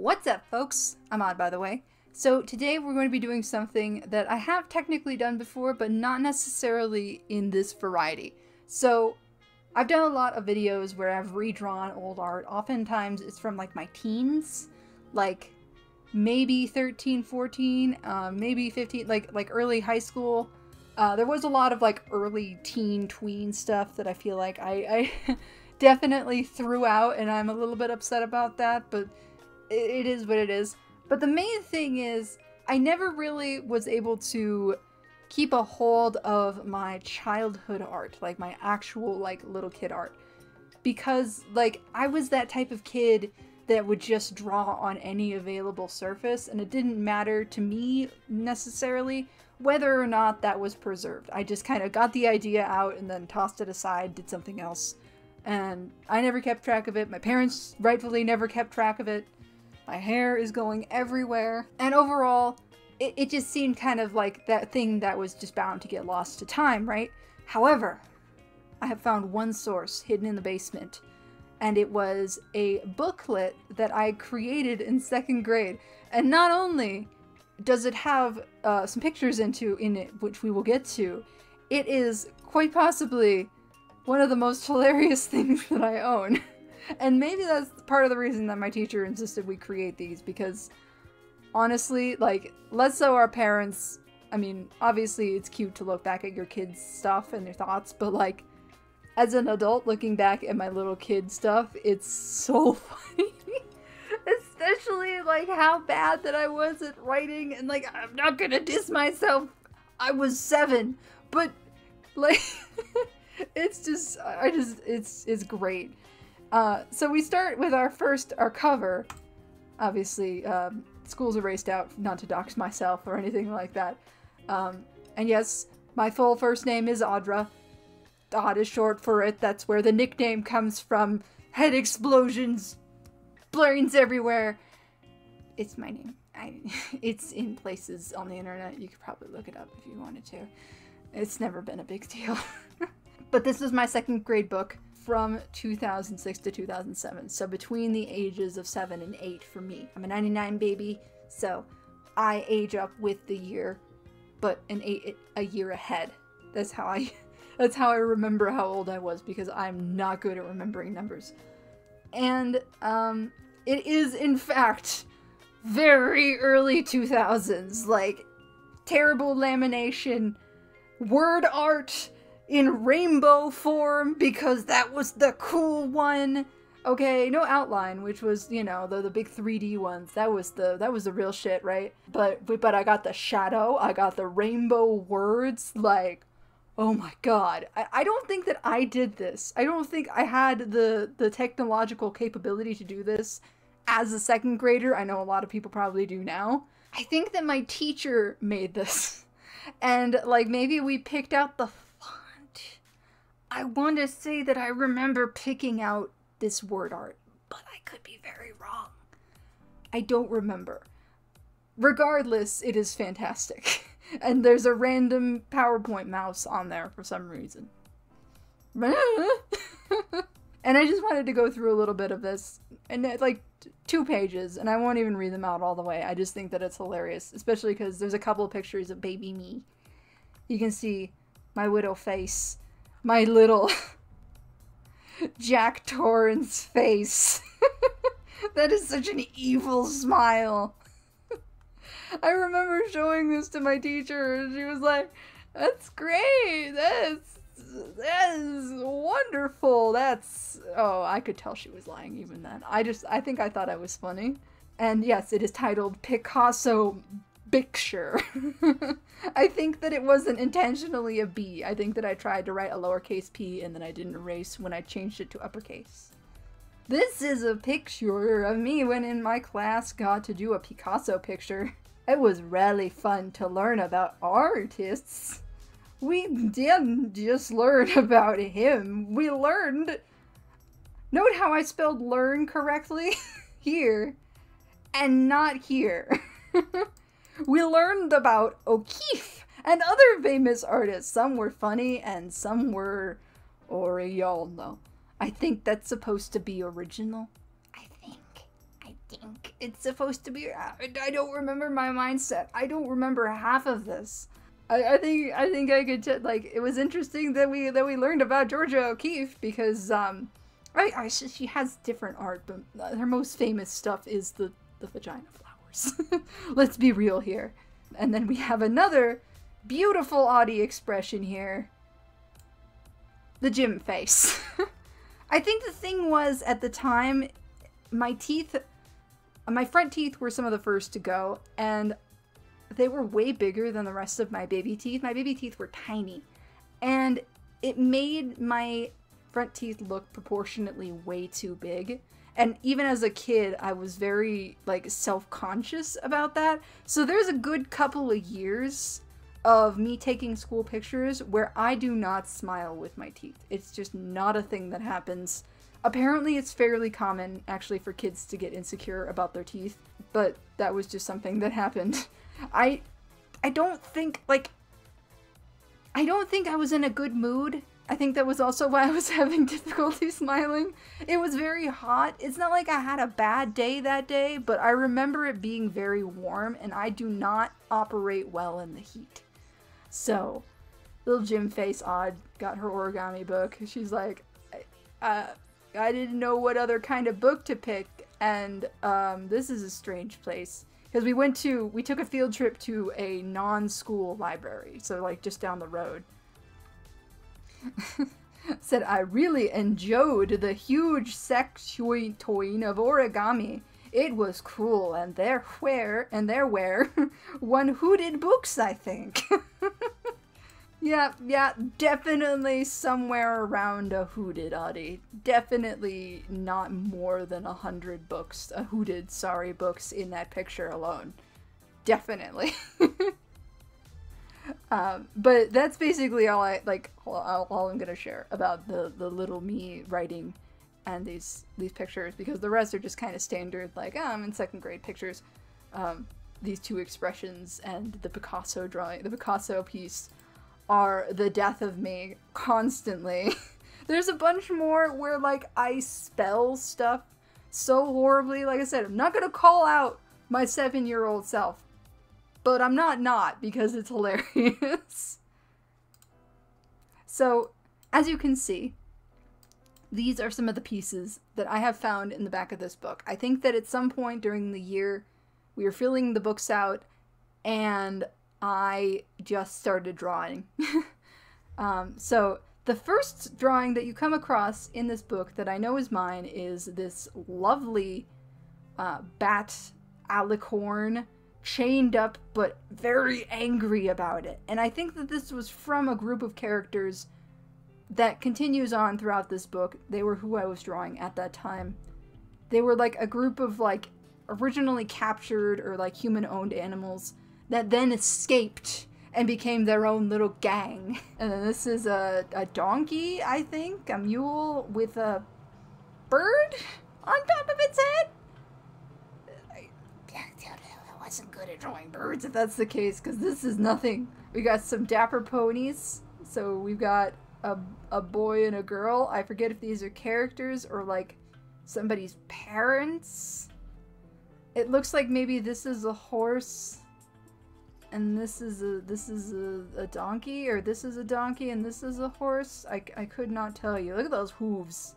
What's up, folks? I'm Odd, by the way. So today we're going to be doing something that I have technically done before, but not necessarily in this variety. So I've done a lot of videos where I've redrawn old art. Oftentimes it's from like my teens, like maybe 13, 14, uh, maybe 15, like like early high school. Uh, there was a lot of like early teen tween stuff that I feel like I, I definitely threw out, and I'm a little bit upset about that, but it is what it is. But the main thing is, I never really was able to keep a hold of my childhood art, like my actual like little kid art. Because like I was that type of kid that would just draw on any available surface and it didn't matter to me necessarily whether or not that was preserved. I just kind of got the idea out and then tossed it aside, did something else. And I never kept track of it. My parents rightfully never kept track of it. My hair is going everywhere. And overall, it, it just seemed kind of like that thing that was just bound to get lost to time, right? However, I have found one source hidden in the basement, and it was a booklet that I created in second grade. And not only does it have uh, some pictures into in it, which we will get to, it is quite possibly one of the most hilarious things that I own. and maybe that's part of the reason that my teacher insisted we create these because honestly, like, let's so our parents, I mean, obviously it's cute to look back at your kids' stuff and their thoughts, but like, as an adult looking back at my little kid stuff, it's so funny. Especially like how bad that I was at writing and like I'm not gonna diss myself. I was seven, but like it's just I just it's it's great. Uh, so we start with our first, our cover. Obviously, um, school's erased out, not to dox myself or anything like that. Um, and yes, my full first name is Audra. Odd is short for it. That's where the nickname comes from. Head explosions, brains everywhere. It's my name. I, it's in places on the internet. You could probably look it up if you wanted to. It's never been a big deal. but this is my second grade book from 2006 to 2007. So between the ages of 7 and 8 for me. I'm a 99 baby, so I age up with the year, but an eight a year ahead. That's how I that's how I remember how old I was because I'm not good at remembering numbers. And um it is in fact very early 2000s, like terrible lamination, word art, in rainbow form because that was the cool one. Okay, no outline, which was, you know, the, the big 3D ones. That was the that was the real shit, right? But but I got the shadow, I got the rainbow words, like oh my god. I, I don't think that I did this. I don't think I had the the technological capability to do this as a second grader. I know a lot of people probably do now. I think that my teacher made this. And like maybe we picked out the I want to say that I remember picking out this word art, but I could be very wrong. I don't remember. Regardless, it is fantastic. and there's a random PowerPoint mouse on there for some reason. and I just wanted to go through a little bit of this, and it, like two pages, and I won't even read them out all the way. I just think that it's hilarious, especially because there's a couple of pictures of baby me. You can see my widow face my little Jack Torrance face. that is such an evil smile. I remember showing this to my teacher and she was like, That's great. That's that is wonderful. That's oh, I could tell she was lying even then. I just I think I thought I was funny. And yes, it is titled Picasso picture. I think that it wasn't intentionally a B. I think that I tried to write a lowercase p and then I didn't erase when I changed it to uppercase. This is a picture of me when in my class got to do a Picasso picture. It was really fun to learn about artists. We didn't just learn about him, we learned. Note how I spelled learn correctly? here. And not here. We learned about O'Keeffe and other famous artists. Some were funny and some were original. I think that's supposed to be original. I think. I think. it's supposed to be. I, I don't remember my mindset. I don't remember half of this. I, I think I think I could like it was interesting that we that we learned about Georgia O'Keeffe because um, I, I she has different art, but her most famous stuff is the the vagina flowers. Let's be real here. And then we have another beautiful Audie expression here. The gym face. I think the thing was at the time, my teeth, my front teeth were some of the first to go, and they were way bigger than the rest of my baby teeth. My baby teeth were tiny, and it made my front teeth look proportionately way too big. And even as a kid, I was very like self-conscious about that. So there's a good couple of years of me taking school pictures where I do not smile with my teeth. It's just not a thing that happens. Apparently, it's fairly common actually for kids to get insecure about their teeth, but that was just something that happened. I I don't think like I don't think I was in a good mood. I think that was also why I was having difficulty smiling. It was very hot. It's not like I had a bad day that day, but I remember it being very warm and I do not operate well in the heat. So, little Jim Face Odd got her origami book. She's like, uh, I didn't know what other kind of book to pick, and um, this is a strange place because we went to we took a field trip to a non-school library, so like just down the road. Said I really enjoyed the huge sectoing of origami. It was cool, and their where and their where one hooded books, I think. yeah, yeah, definitely somewhere around a hooded Audie. Definitely not more than a hundred books, a hooded, sorry, books in that picture alone. Definitely. Um, but that's basically all I like. All, all I'm gonna share about the the little me writing and these these pictures because the rest are just kind of standard like oh, I'm in second grade pictures. Um, these two expressions and the Picasso drawing, the Picasso piece are the death of me constantly. There's a bunch more where like I spell stuff so horribly. Like I said, I'm not gonna call out my seven year old self, but I'm not not because it's hilarious. so, as you can see, these are some of the pieces that I have found in the back of this book. I think that at some point during the year, we were filling the books out, and I just started drawing. um, so, the first drawing that you come across in this book that I know is mine is this lovely uh, bat alicorn chained up but very angry about it. And I think that this was from a group of characters that continues on throughout this book. They were who I was drawing at that time. They were like a group of like originally captured or like human owned animals that then escaped and became their own little gang. And then this is a, a donkey, I think, a mule with a bird on top of its head. Wasn't good at drawing birds if that's the case, because this is nothing. We got some dapper ponies. So we've got a, a boy and a girl. I forget if these are characters or like somebody's parents. It looks like maybe this is a horse and this is a this is a, a donkey or this is a donkey and this is a horse. I, I could not tell you. Look at those hooves.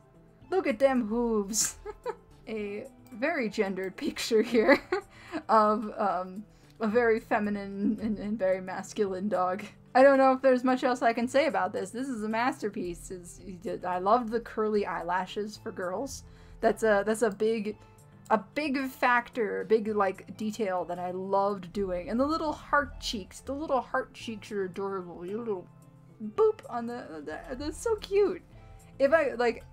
Look at them hooves. a very gendered picture here of um, a very feminine and, and very masculine dog. I don't know if there's much else I can say about this. This is a masterpiece. It's, I love the curly eyelashes for girls. That's a that's a big a big factor, big like detail that I loved doing. And the little heart cheeks, the little heart cheeks are adorable. Your little boop on the, the that's so cute. If I like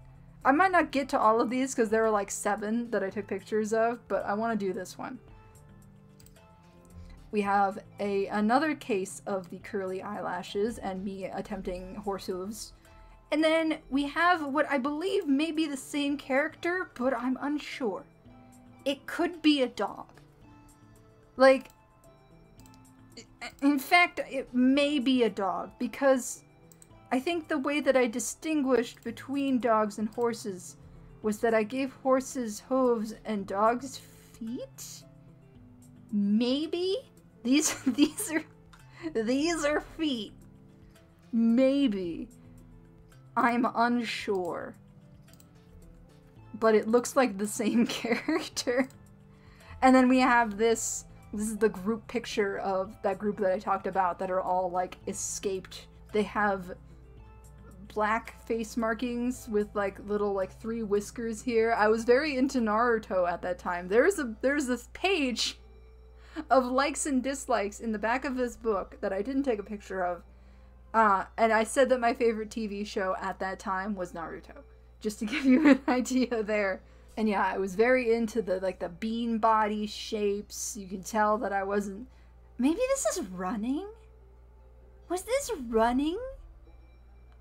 I might not get to all of these because there were like seven that I took pictures of, but I want to do this one we have a another case of the curly eyelashes and me attempting horse hooves. And then we have what I believe may be the same character, but I'm unsure. It could be a dog. Like, in fact, it may be a dog because I think the way that I distinguished between dogs and horses was that I gave horses hooves and dogs feet? Maybe? These these are these are feet. Maybe. I'm unsure. But it looks like the same character. And then we have this this is the group picture of that group that I talked about that are all like escaped. They have black face markings with like little like three whiskers here. I was very into Naruto at that time. There's a there's this page of likes and dislikes in the back of this book that I didn't take a picture of. Uh, and I said that my favorite TV show at that time was Naruto. Just to give you an idea there. And yeah, I was very into the like the bean body shapes. You can tell that I wasn't Maybe this is running? Was this running?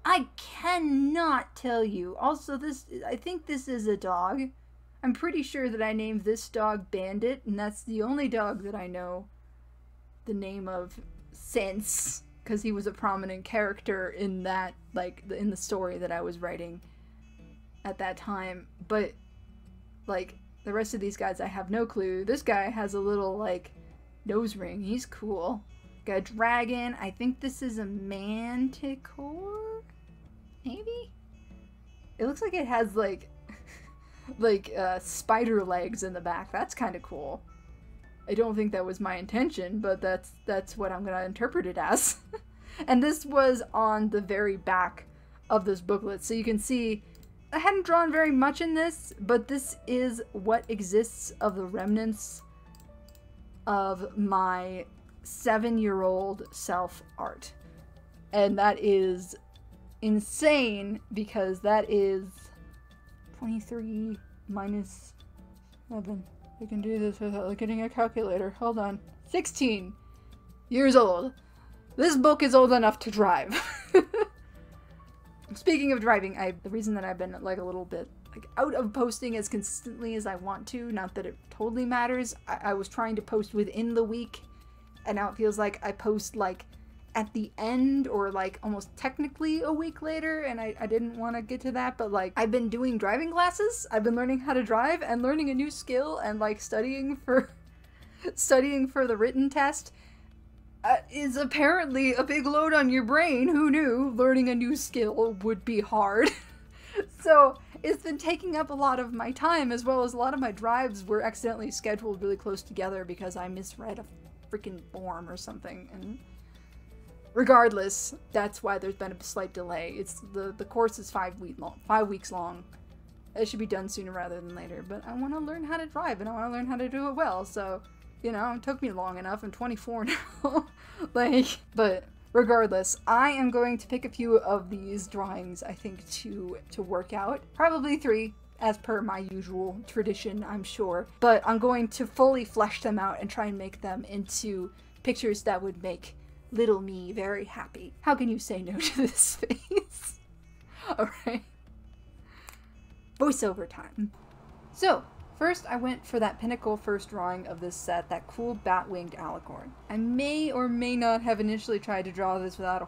I cannot tell you. Also, this I think this is a dog. I'm pretty sure that I named this dog Bandit, and that's the only dog that I know the name of since because he was a prominent character in that like in the story that I was writing at that time. But like the rest of these guys I have no clue. This guy has a little like nose ring. He's cool. Got a dragon. I think this is a manticore? Maybe? It looks like it has like like uh, spider legs in the back. That's kind of cool. I don't think that was my intention, but that's that's what I'm gonna interpret it as. and this was on the very back of this booklet, so you can see I hadn't drawn very much in this, but this is what exists of the remnants of my seven-year-old self art, and that is insane because that is 23 minus 7. We can do this without getting a calculator. Hold on. 16 years old. This book is old enough to drive. Speaking of driving, I the reason that I've been like a little bit like out of posting as consistently as I want to, not that it totally matters. I, I was trying to post within the week, and now it feels like I post like at the end or like almost technically a week later and I, I didn't want to get to that but like I've been doing driving classes. I've been learning how to drive and learning a new skill and like studying for studying for the written test uh, is apparently a big load on your brain. Who knew? Learning a new skill would be hard. So it's been taking up a lot of my time as well as a lot of my drives were accidentally scheduled really close together because I misread a freaking form or something and regardless, that's why there's been a slight delay. It's the the course is five week long, five weeks long. It should be done sooner rather than later. But I want to learn how to drive and I want to learn how to do it well. So, you know, it took me long enough. I'm 24 now. like, but regardless, I am going to pick a few of these drawings. I think to to work out. Probably three. As per my usual tradition, I'm sure. But I'm going to fully flesh them out and try and make them into pictures that would make little me very happy. How can you say no to this face? Alright. Voiceover time. So, first I went for that pinnacle first drawing of this set, that cool bat-winged alicorn. I may or may not have initially tried to draw this without a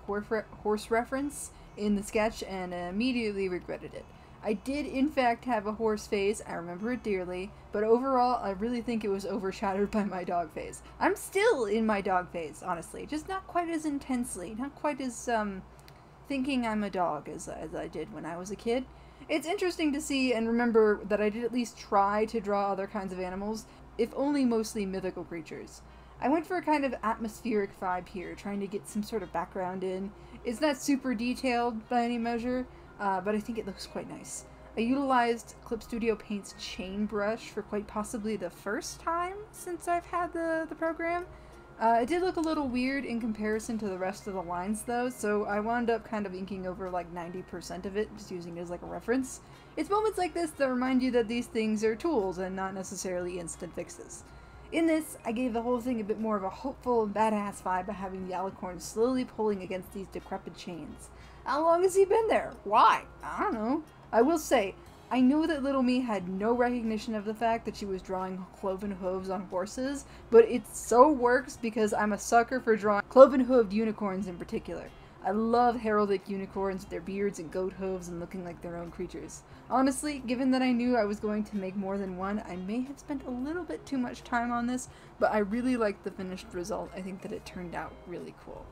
horse reference in the sketch and immediately regretted it. I did, in fact, have a horse phase. I remember it dearly. But overall, I really think it was overshadowed by my dog phase. I'm still in my dog phase, honestly. Just not quite as intensely. Not quite as, um, thinking I'm a dog as, as I did when I was a kid. It's interesting to see and remember that I did at least try to draw other kinds of animals, if only mostly mythical creatures. I went for a kind of atmospheric vibe here, trying to get some sort of background in. It's not super detailed by any measure, uh, but I think it looks quite nice. I utilized Clip Studio Paint's chain brush for quite possibly the first time since I've had the, the program. Uh, it did look a little weird in comparison to the rest of the lines though, so I wound up kind of inking over like 90% of it, just using it as like a reference. It's moments like this that remind you that these things are tools and not necessarily instant fixes. In this, I gave the whole thing a bit more of a hopeful and badass vibe by having the alicorn slowly pulling against these decrepit chains. How long has he been there? Why? I don't know. I will say, I know that little me had no recognition of the fact that she was drawing cloven hooves on horses, but it so works because I'm a sucker for drawing cloven hooved unicorns in particular. I love heraldic unicorns with their beards and goat hooves and looking like their own creatures. Honestly, given that I knew I was going to make more than one, I may have spent a little bit too much time on this, but I really liked the finished result. I think that it turned out really cool.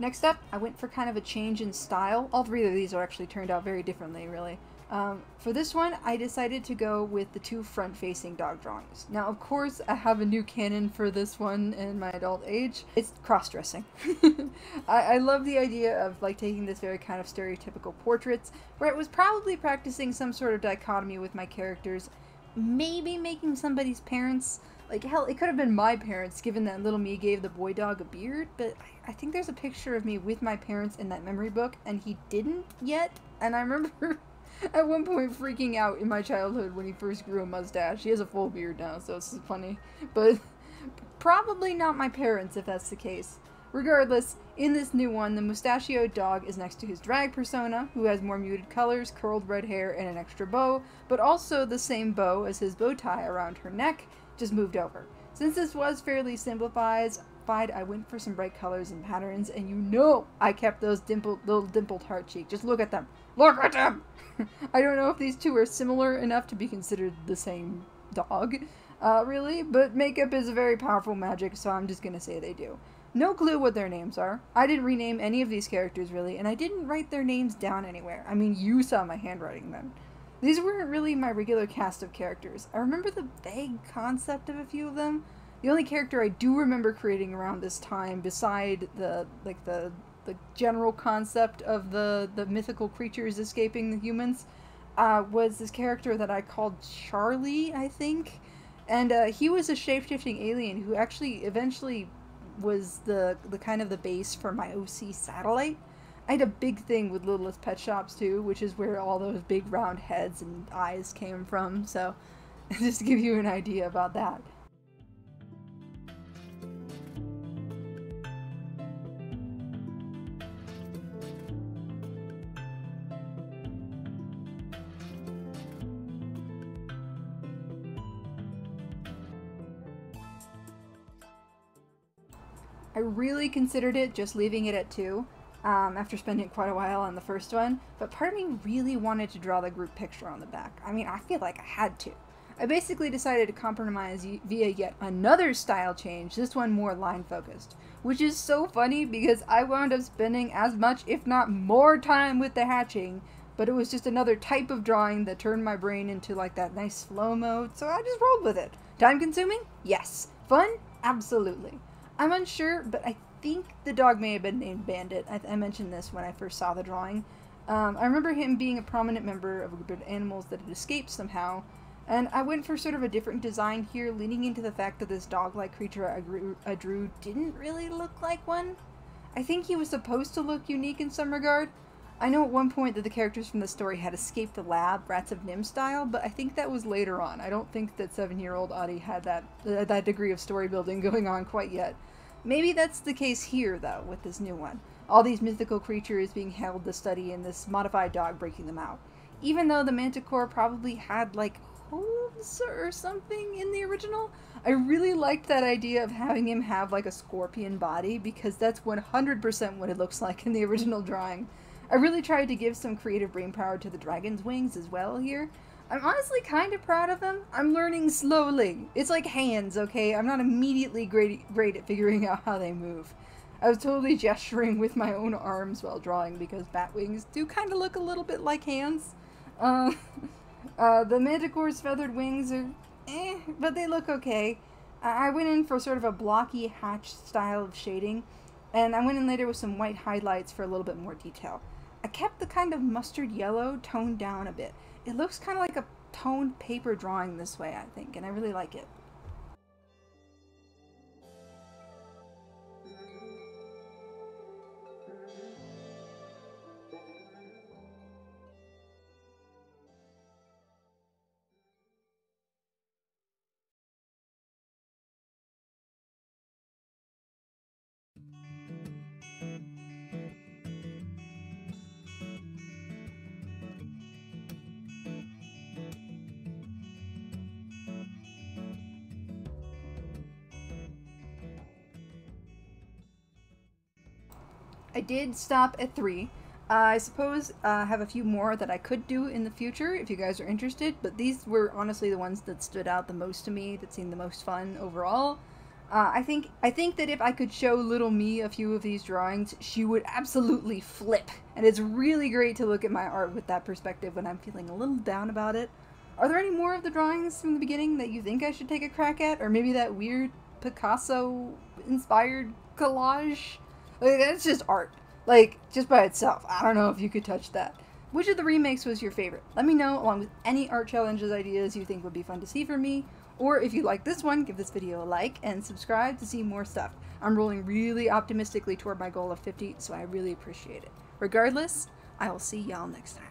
Next up, I went for kind of a change in style. All three of these are actually turned out very differently, really. Um, for this one, I decided to go with the two front-facing dog drawings. Now, of course, I have a new canon for this one in my adult age. It's cross-dressing. I, I love the idea of like taking this very kind of stereotypical portraits, where it was probably practicing some sort of dichotomy with my characters, maybe making somebody's parents like, hell, it could have been my parents, given that little me gave the boy dog a beard, but I, I think there's a picture of me with my parents in that memory book, and he didn't yet. And I remember at one point freaking out in my childhood when he first grew a mustache. He has a full beard now, so it's funny. But probably not my parents if that's the case. Regardless, in this new one, the mustachioed dog is next to his drag persona, who has more muted colors, curled red hair, and an extra bow, but also the same bow as his bow tie around her neck, just moved over. Since this was fairly simplified, I went for some bright colors and patterns, and you know I kept those dimpled, little dimpled heart cheek. Just look at them. Look at them! I don't know if these two are similar enough to be considered the same dog, uh, really, but makeup is a very powerful magic, so I'm just gonna say they do. No clue what their names are. I didn't rename any of these characters, really, and I didn't write their names down anywhere. I mean, you saw my handwriting then. These weren't really my regular cast of characters. I remember the vague concept of a few of them. The only character I do remember creating around this time, beside the like the the general concept of the the mythical creatures escaping the humans, uh, was this character that I called Charlie, I think, and uh, he was a shapeshifting alien who actually eventually was the the kind of the base for my OC satellite. I had a big thing with Littlest Pet Shops too, which is where all those big round heads and eyes came from. So, just to give you an idea about that. Really considered it just leaving it at two, um, after spending quite a while on the first one, but part of me really wanted to draw the group picture on the back. I mean, I feel like I had to. I basically decided to compromise via yet another style change, this one more line focused. Which is so funny because I wound up spending as much, if not more, time with the hatching, but it was just another type of drawing that turned my brain into like that nice slow mode, so I just rolled with it. Time consuming? Yes. Fun? Absolutely. I'm unsure, but I think the dog may have been named Bandit. I, I mentioned this when I first saw the drawing. Um, I remember him being a prominent member of a group of animals that had escaped somehow, and I went for sort of a different design here, leaning into the fact that this dog-like creature I, I drew didn't really look like one. I think he was supposed to look unique in some regard. I know at one point that the characters from the story had escaped the lab, Rats of NIMH style, but I think that was later on. I don't think that seven-year-old Audie had that uh, that degree of story building going on quite yet. Maybe that's the case here, though, with this new one. All these mythical creatures being held to study and this modified dog breaking them out. Even though the Manticore probably had, like, hooves or something in the original, I really liked that idea of having him have, like, a scorpion body because that's 100% what it looks like in the original drawing. I really tried to give some creative brain power to the dragon's wings as well here, I'm honestly kind of proud of them. I'm learning slowly. It's like hands, okay? I'm not immediately great, great at figuring out how they move. I was totally gesturing with my own arms while drawing because bat wings do kind of look a little bit like hands. Uh, uh, the Manticore's feathered wings are eh, but they look okay. I went in for sort of a blocky hatch style of shading. And I went in later with some white highlights for a little bit more detail. I kept the kind of mustard yellow toned down a bit. It looks kind of like a toned paper drawing this way, I think, and I really like it. I did stop at three. Uh, I suppose uh, I have a few more that I could do in the future if you guys are interested, but these were honestly the ones that stood out the most to me, that seemed the most fun overall. Uh, I think I think that if I could show little me a few of these drawings, she would absolutely flip. And it's really great to look at my art with that perspective when I'm feeling a little down about it. Are there any more of the drawings from the beginning that you think I should take a crack at? Or maybe that weird Picasso-inspired collage? Like, that's just art. Like, just by itself. I don't know if you could touch that. Which of the remakes was your favorite? Let me know along with any art challenges ideas you think would be fun to see from me. Or if you like this one, give this video a like and subscribe to see more stuff. I'm rolling really optimistically toward my goal of 50, so I really appreciate it. Regardless, I will see y'all next time.